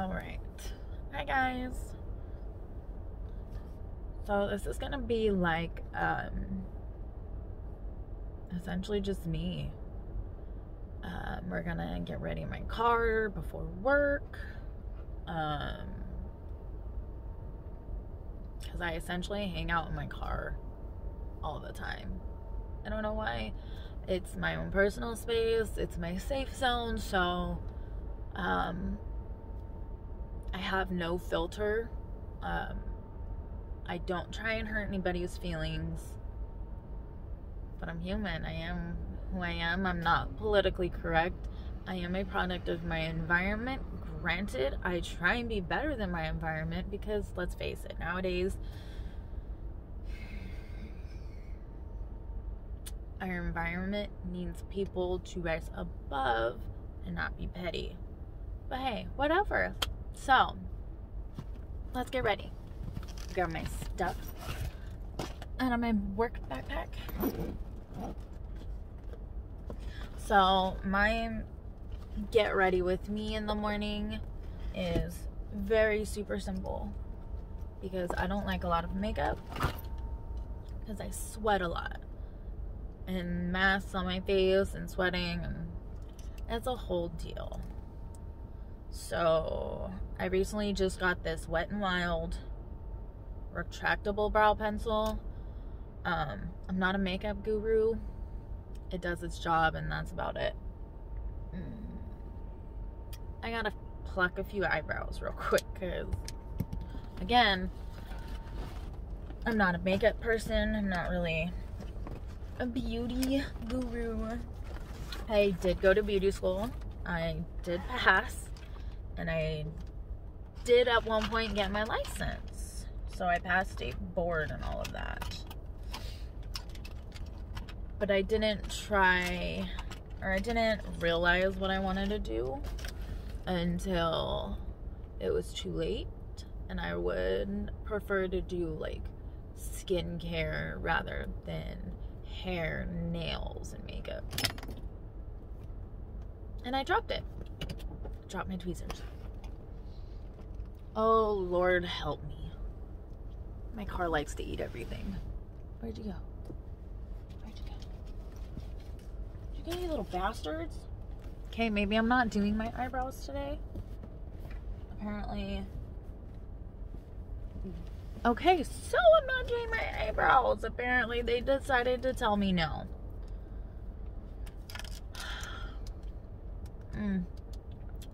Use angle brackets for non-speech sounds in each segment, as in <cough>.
All right. Hi, guys. So, this is going to be like, um, essentially just me. Um, we're going to get ready in my car before work. Um, because I essentially hang out in my car all the time. I don't know why. It's my own personal space, it's my safe zone, so um, I have no filter. Um, I don't try and hurt anybody's feelings. But I'm human. I am who I am. I'm not politically correct. I am a product of my environment. Granted, I try and be better than my environment because let's face it, nowadays our environment needs people to rise above and not be petty. But hey, whatever. So, let's get ready. Grab my stuff and on my work backpack. So, my get ready with me in the morning is very super simple because I don't like a lot of makeup because I sweat a lot and masks on my face and sweating and it's a whole deal. So I recently just got this Wet and Wild retractable brow pencil. Um, I'm not a makeup guru. It does its job and that's about it. Mm. I gotta pluck a few eyebrows real quick because again, I'm not a makeup person. I'm not really a beauty guru. I did go to beauty school. I did pass. And I did at one point get my license. So I passed state board and all of that. But I didn't try, or I didn't realize what I wanted to do until it was too late. And I would prefer to do like skincare rather than hair, nails, and makeup. And I dropped it. Dropped my tweezers. Oh, Lord, help me. My car likes to eat everything. Where'd you go? Where'd you go? Did you go, you little bastards? Okay, maybe I'm not doing my eyebrows today. Apparently, Okay, so I'm not doing my eyebrows. Apparently, they decided to tell me no. <sighs> mm.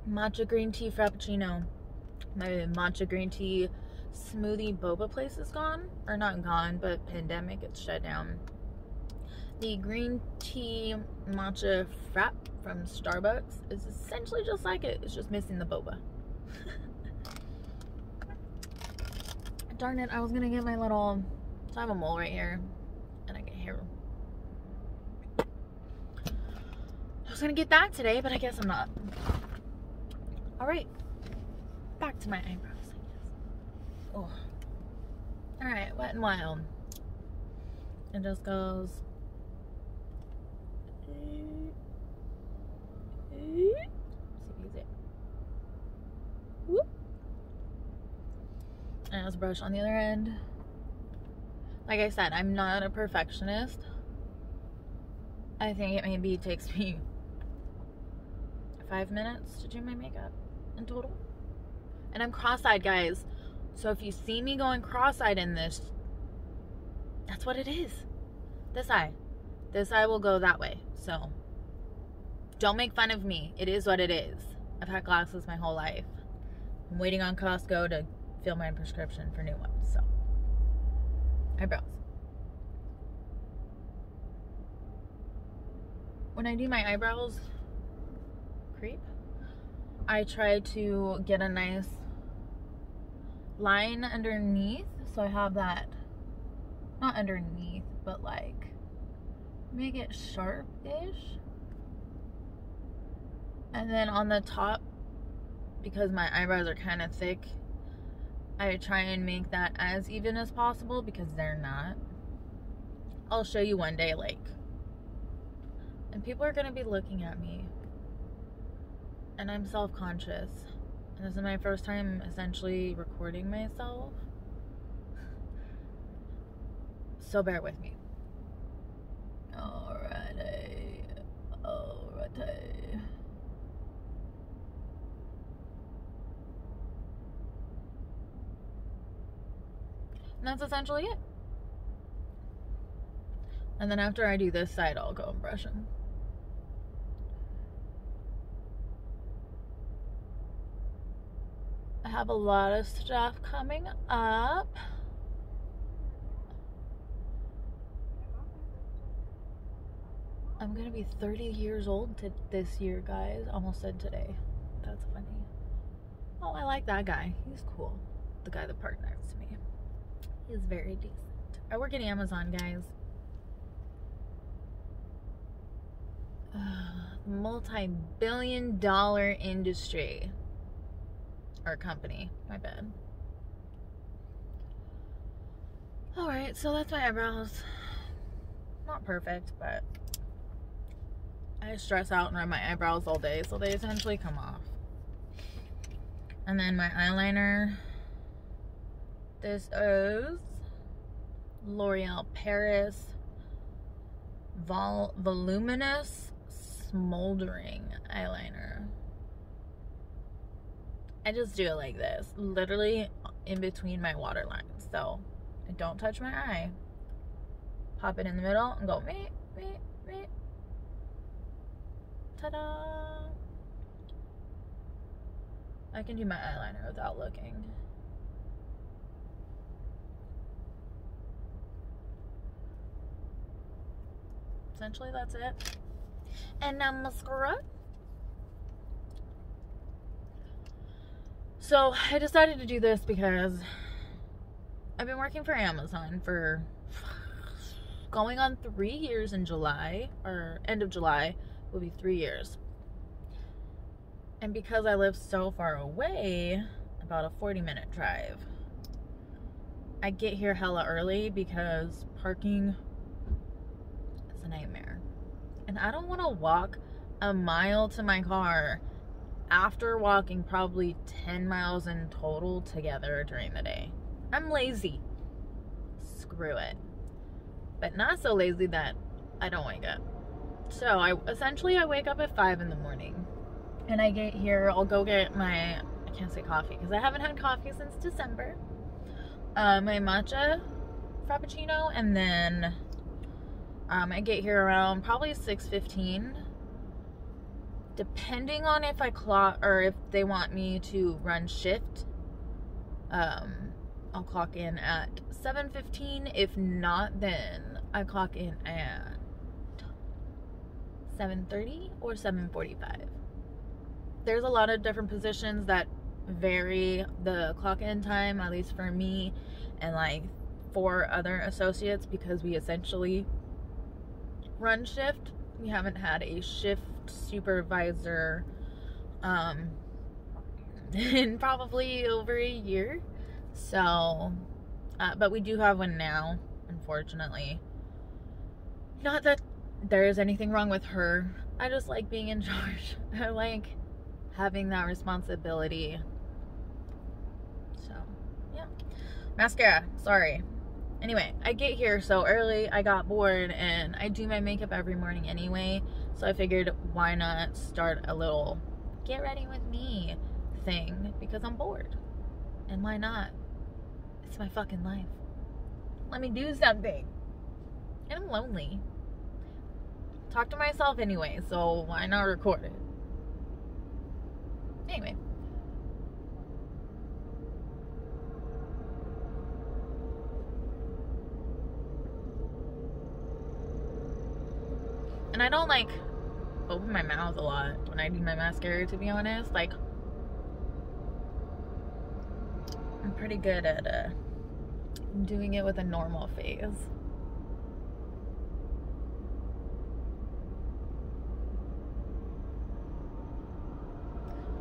Matcha green tea frappuccino. My matcha green tea smoothie boba place is gone. Or not gone, but pandemic, it's shut down. The green tea matcha frap from Starbucks is essentially just like it. It's just missing the boba. <laughs> darn it, I was gonna get my little, so I have a mole right here, and I get hair. I was gonna get that today, but I guess I'm not. All right, back to my eyebrows, I guess. Oh. All right, wet and wild. It just goes. And has a brush on the other end. Like I said, I'm not a perfectionist. I think it maybe takes me five minutes to do my makeup in total. And I'm cross-eyed, guys. So if you see me going cross-eyed in this, that's what it is. This eye. This eye will go that way. So don't make fun of me. It is what it is. I've had glasses my whole life. I'm waiting on Costco to fill my prescription for new ones. So, eyebrows. When I do my eyebrows creep, I try to get a nice line underneath. So I have that, not underneath, but like make it sharp-ish. And then on the top, because my eyebrows are kind of thick, I try and make that as even as possible because they're not. I'll show you one day, like, and people are going to be looking at me, and I'm self conscious. This is my first time essentially recording myself. So bear with me. Alrighty. Alrighty. And that's essentially it. And then after I do this side, I'll go and brush them. I have a lot of stuff coming up. I'm gonna be 30 years old to this year, guys. Almost said today. That's funny. Oh, I like that guy. He's cool. The guy that next to me. He's very decent. I work at Amazon, guys. <sighs> Multi-billion dollar industry. Or company. My bad. Alright, so that's my eyebrows. Not perfect, but I stress out and rub my eyebrows all day, so they essentially come off. And then my eyeliner. This is L'Oreal Paris Vol Voluminous Smoldering Eyeliner. I just do it like this, literally in between my waterlines. So I don't touch my eye. Pop it in the middle and go me, me, me. Ta-da! I can do my eyeliner without looking. Essentially, that's it. And now mascara. So I decided to do this because I've been working for Amazon for going on three years in July, or end of July will be three years. And because I live so far away, about a 40 minute drive, I get here hella early because parking is a nightmare. And I don't want to walk a mile to my car after walking probably 10 miles in total together during the day. I'm lazy. Screw it. But not so lazy that I don't wake up. So I essentially I wake up at 5 in the morning and I get here, I'll go get my I can't say coffee because I haven't had coffee since December. Uh, my matcha frappuccino and then um, I get here around probably 6:15 depending on if I clock or if they want me to run shift, um, I'll clock in at 7:15. If not, then I clock in at 7:30 or 7:45. There's a lot of different positions that vary the clock in time, at least for me and like four other associates, because we essentially run shift. We haven't had a shift supervisor um, <laughs> in probably over a year. So, uh, but we do have one now, unfortunately. Not that there is anything wrong with her. I just like being in <laughs> charge. I like having that responsibility. So, yeah. Mascara, sorry. Anyway, I get here so early, I got bored, and I do my makeup every morning anyway. So I figured, why not start a little get ready with me thing because I'm bored. And why not? It's my fucking life. Let me do something. And I'm lonely. Talk to myself anyway, so why not record it? Anyway. And I don't like open my mouth a lot when I do my mascara, to be honest. Like, I'm pretty good at uh, doing it with a normal face.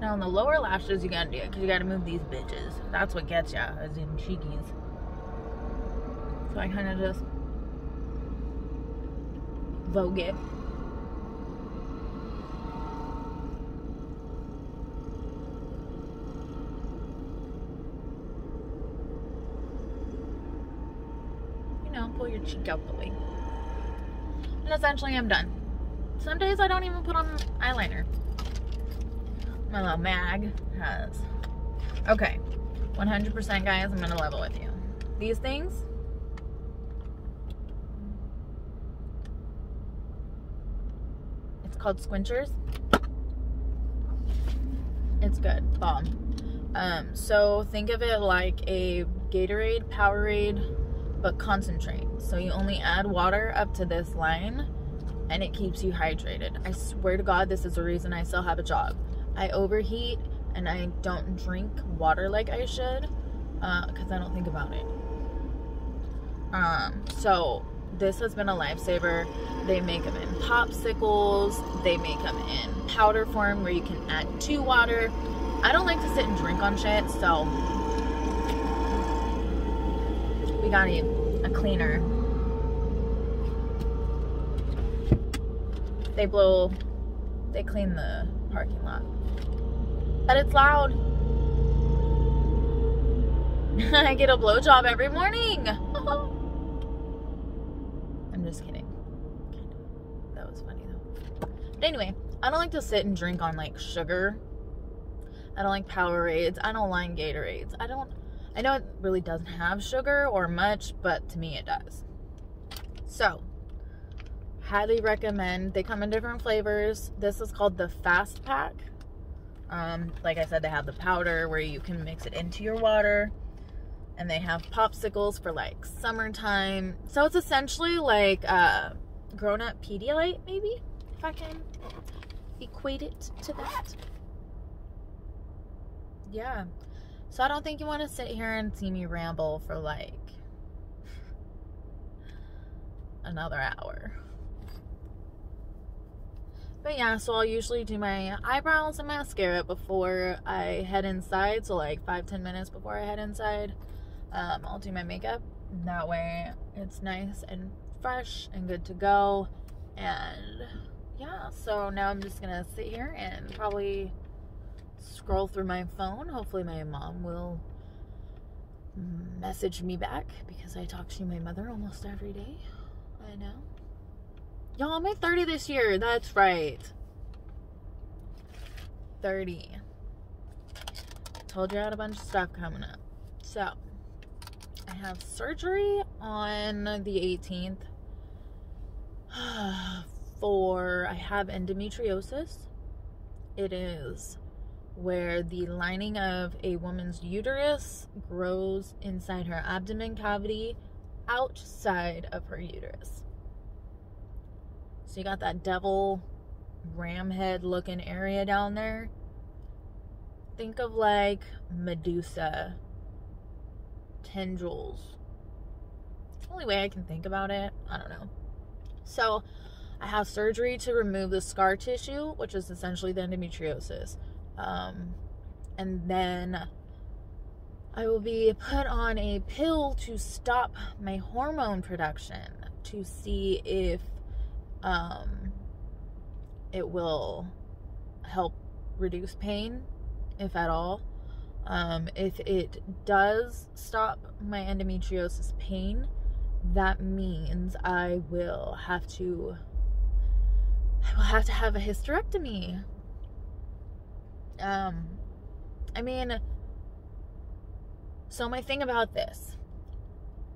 Now on the lower lashes, you gotta do it because you gotta move these bitches. That's what gets ya, as in cheekies. So I kind of just vogue it. The way. And essentially, I'm done. Some days I don't even put on eyeliner. My little mag has. Okay, 100% guys, I'm gonna level with you. These things, it's called Sqwinchers. It's good, bomb. Um, so think of it like a Gatorade, Powerade, but concentrate. So you only add water up to this line and it keeps you hydrated. I swear to God, this is the reason I still have a job. I overheat and I don't drink water like I should because uh, I don't think about it. Um, so this has been a lifesaver. They make them in popsicles. They make them in powder form where you can add to water. I don't like to sit and drink on shit, so we got a, a cleaner. They blow, they clean the parking lot. But it's loud. <laughs> I get a blowjob every morning. <laughs> I'm just kidding. That was funny though. But anyway, I don't like to sit and drink on like sugar I don't like Powerades. I don't like Gatorades. I don't. I know it really doesn't have sugar or much, but to me it does. So, highly recommend. They come in different flavors. This is called the Fast Pack. Um, like I said, they have the powder where you can mix it into your water. And they have popsicles for like summertime. So it's essentially like uh, grown up Pedialyte, maybe, if I can equate it to that yeah. So I don't think you want to sit here and see me ramble for like another hour. But yeah, so I'll usually do my eyebrows and mascara before I head inside. So like five, ten minutes before I head inside. Um, I'll do my makeup. That way it's nice and fresh and good to go. And yeah, so now I'm just gonna sit here and probably scroll through my phone. Hopefully, my mom will message me back because I talk to my mother almost every day. I know. Y'all, I'm at 30 this year. That's right. 30. Told you I had a bunch of stuff coming up. So, I have surgery on the 18th <sighs> for I have endometriosis. It is where the lining of a woman's uterus grows inside her abdomen cavity outside of her uterus. So you got that devil ram head looking area down there. Think of like Medusa tendrils. The only way I can think about it. I don't know. So I have surgery to remove the scar tissue, which is essentially the endometriosis. Um, and then I will be put on a pill to stop my hormone production to see if um, it will help reduce pain, if at all. Um, if it does stop my endometriosis pain, that means I will have to I will have to have a hysterectomy um, I mean, so my thing about this,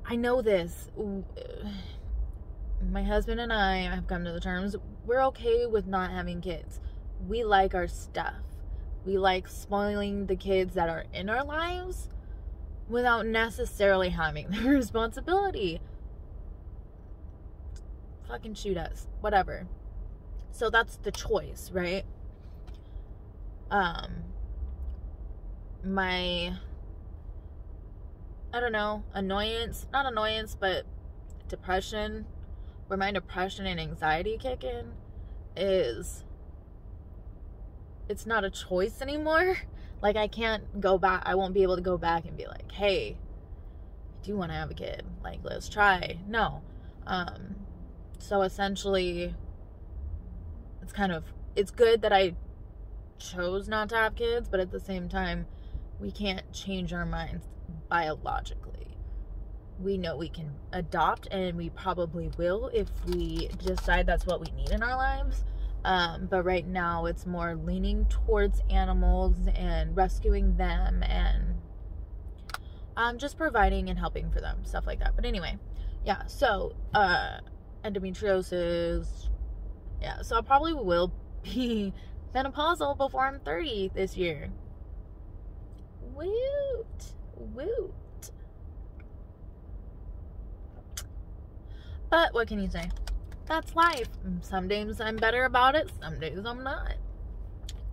I know this. <sighs> My husband and I have come to the terms we're okay with not having kids. We like our stuff. We like spoiling the kids that are in our lives without necessarily having the <laughs> responsibility. Fucking shoot us. Whatever. So that's the choice, right? Um my I don't know, annoyance, not annoyance, but depression, where my depression and anxiety kick in is it's not a choice anymore. <laughs> Like I can't go back I won't be able to go back and be like, hey, I do want to have a kid. Like let's try. No. Um so essentially it's kind of it's good that I chose not to have kids, but at the same time, we can't change our minds biologically. we know we can adopt and we probably will if we decide that's what we need in our lives um, but right now it's more leaning towards animals and rescuing them and um, just providing and helping for them stuff like that but anyway yeah so uh endometriosis yeah so i probably will <laughs> be menopausal before i'm 30 this year woot woot But what can you say? That's life. Some days I'm better about it, some days I'm not.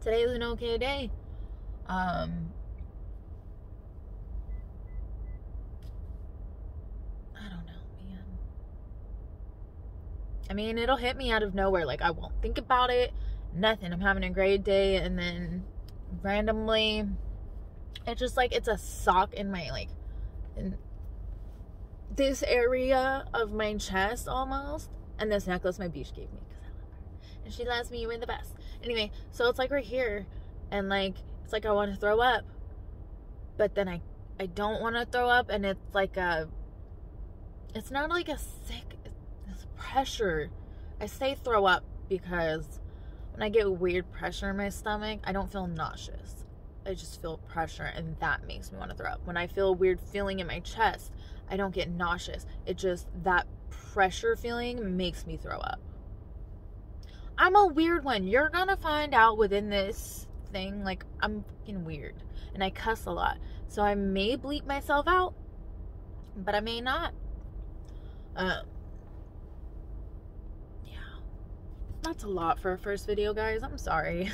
Today is an okay day. Um, I don't know, man. I mean, it'll hit me out of nowhere. Like, I won't think about it, nothing. I'm having a great day, and then randomly, it's just like it's a sock in my, like, in this area of my chest almost. And this necklace my beach gave me because I love her. And she loves me, you're the best. Anyway, so it's like right here. And like, it's like I want to throw up. But then I, I don't want to throw up. And it's like a, it's not like a sick, it's pressure. I say throw up because when I get weird pressure in my stomach, I don't feel nauseous. I just feel pressure and that makes me want to throw up. When I feel a weird feeling in my chest, I don't get nauseous. It just that pressure feeling makes me throw up. I'm a weird one. You're gonna find out within this thing. Like I'm fucking weird, and I cuss a lot. So I may bleep myself out, but I may not. Um. Yeah, that's a lot for a first video, guys. I'm sorry.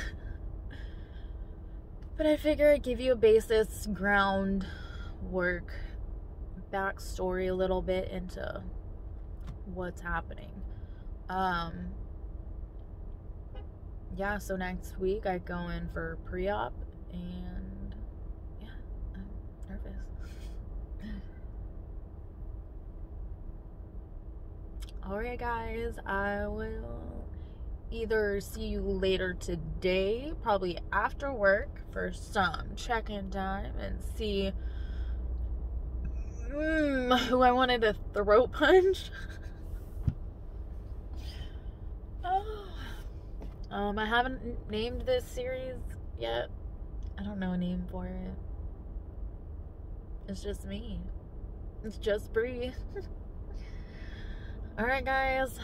<laughs> but I figure I'd give you a basis ground work backstory a little bit into what's happening. Um, yeah, so next week I go in for pre op and yeah, I'm nervous. <laughs> Alright, guys, I will either see you later today, probably after work, for some check in time and see mm, who I wanted to throat punch. <laughs> oh. Um, I haven't named this series yet. I don't know a name for it. It's just me. It's just Bree. <laughs> Alright, guys.